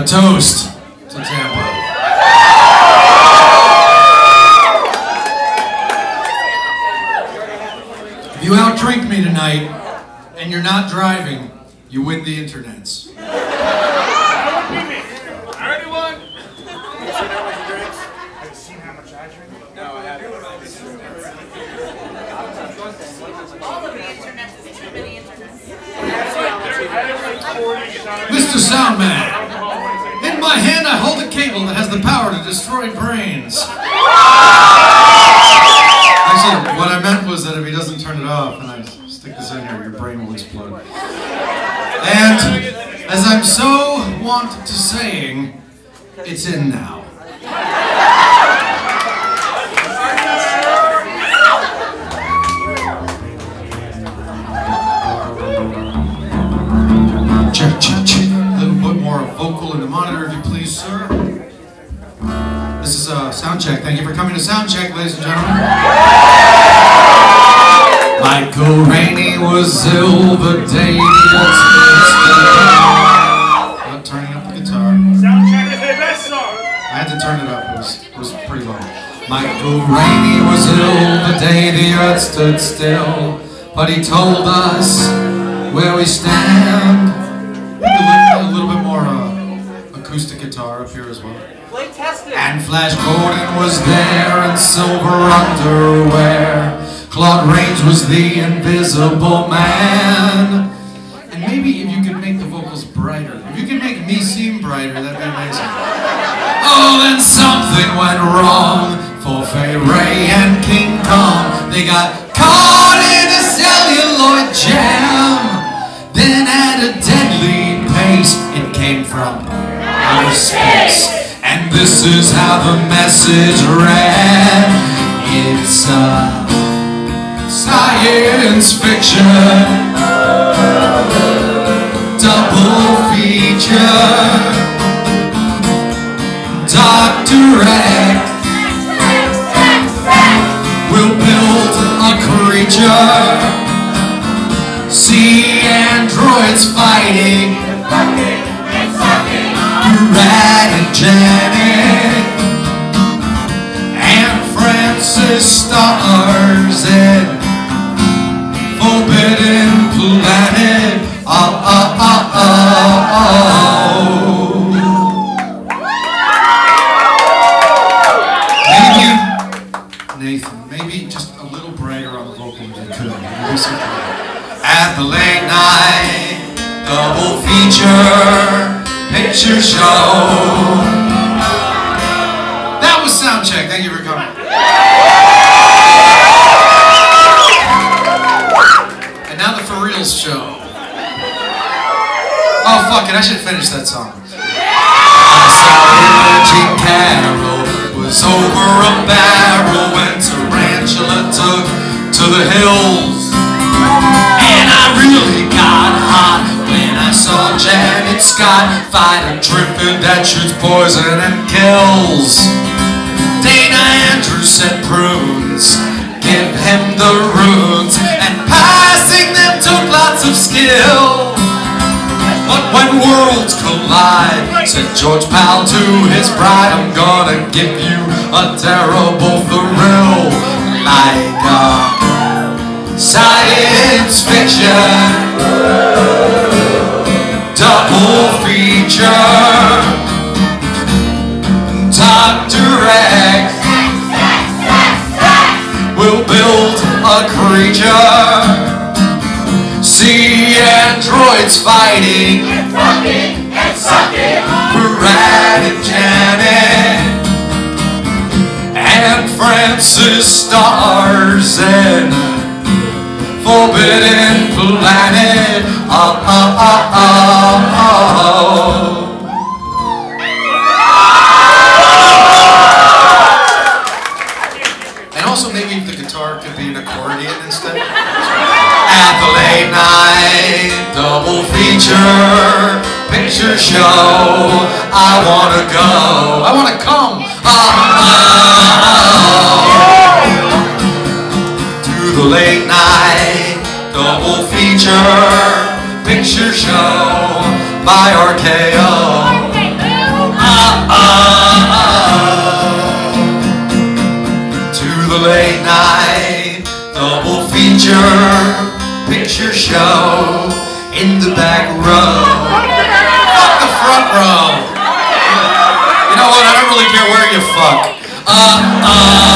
A toast to Tampa. If you outdrink me tonight and you're not driving, you win the internets. No, I haven't. All of the internet is too many internets. Mr. Soundman, in my hand I hold a cable that has the power to destroy brains. Actually, what I meant was that if he doesn't turn it off and I stick this in here, your brain will explode. And as I'm so wont to saying, it's in now. This is a sound check. Thank you for coming to sound check, ladies and gentlemen. Michael Rainey was ill the day Not turning up the guitar. Sound check is best song. I had to turn it up. It was, it was pretty low. Michael Rainey was ill the day the earth stood still, but he told us where we stand. A little, a little bit more uh, acoustic guitar up here as well. And Flash Gordon was there in silver underwear. Claude Rains was the invisible man. And maybe if you could make the vocals brighter, if you could make me seem brighter, that'd be amazing. Oh, then something went wrong for Fay Ray and King Kong. They got caught in a celluloid jam. Then at a deadly pace, it came from outer space. And this is how the message read. It's a science fiction double feature. Dr. X will build a creature. See androids fighting. At the late night double feature picture show. That was sound check. Thank you for coming. And now the for reals show. Oh fuck it, I should finish that song. I saw over a barrel when Tarantula took to the hills. A dripping that shoots poison and kills. Dana Andrews said prunes, give him the runes, and passing them took lots of skill. But when worlds collide, said George Powell to his bride, I'm gonna give you a terrible thrill, like a science fiction Dr. X will build a creature. See androids fighting. Brad and Janet and Francis stars in Forbidden Planet. Oh, oh, oh, oh, oh. Show, I wanna go. I wanna come. Oh, to the late night double feature picture show by RKO. Ah. To the late night double feature picture show in the back row. Front row. You know what? I don't really care where you fuck. Uh oh.